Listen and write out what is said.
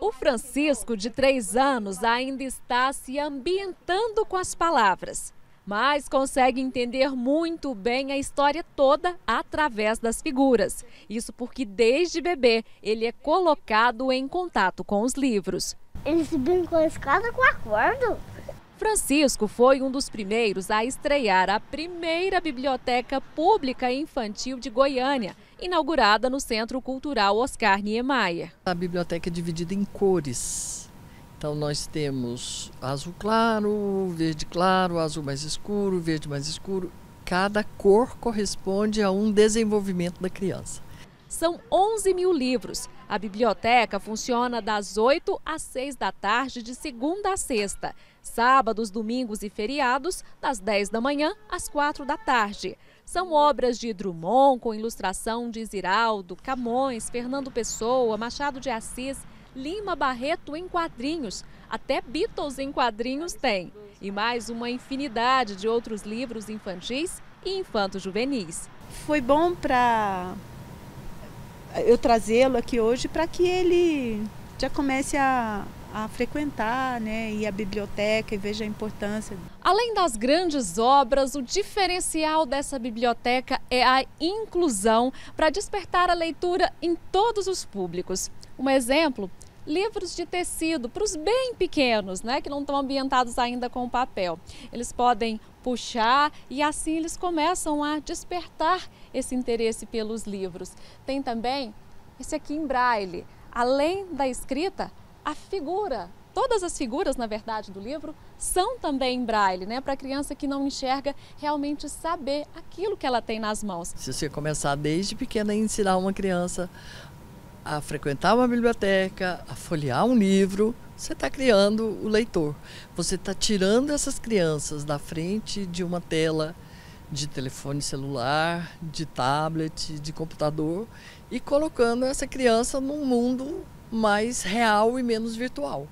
O Francisco, de três anos, ainda está se ambientando com as palavras, mas consegue entender muito bem a história toda através das figuras. Isso porque, desde bebê, ele é colocado em contato com os livros. Eles brincam a escada com acordo? Francisco foi um dos primeiros a estrear a primeira biblioteca pública infantil de Goiânia, inaugurada no Centro Cultural Oscar Niemeyer. A biblioteca é dividida em cores. Então nós temos azul claro, verde claro, azul mais escuro, verde mais escuro. Cada cor corresponde a um desenvolvimento da criança. São 11 mil livros. A biblioteca funciona das 8 às 6 da tarde, de segunda a sexta. Sábados, domingos e feriados, das 10 da manhã às 4 da tarde. São obras de Drummond, com ilustração de Ziraldo, Camões, Fernando Pessoa, Machado de Assis, Lima Barreto em quadrinhos. Até Beatles em quadrinhos tem. E mais uma infinidade de outros livros infantis e infanto-juvenis. Foi bom para eu trazê-lo aqui hoje para que ele já comece a, a frequentar, né, e a biblioteca e veja a importância. Além das grandes obras, o diferencial dessa biblioteca é a inclusão para despertar a leitura em todos os públicos. Um exemplo livros de tecido para os bem pequenos, né, que não estão ambientados ainda com papel. Eles podem puxar e assim eles começam a despertar esse interesse pelos livros. Tem também esse aqui em braille. Além da escrita, a figura todas as figuras, na verdade, do livro são também em braille, né? Para a criança que não enxerga realmente saber aquilo que ela tem nas mãos. Se você começar desde pequena a ensinar uma criança a frequentar uma biblioteca, a folhear um livro, você está criando o leitor. Você está tirando essas crianças da frente de uma tela de telefone celular, de tablet, de computador e colocando essa criança num mundo mais real e menos virtual.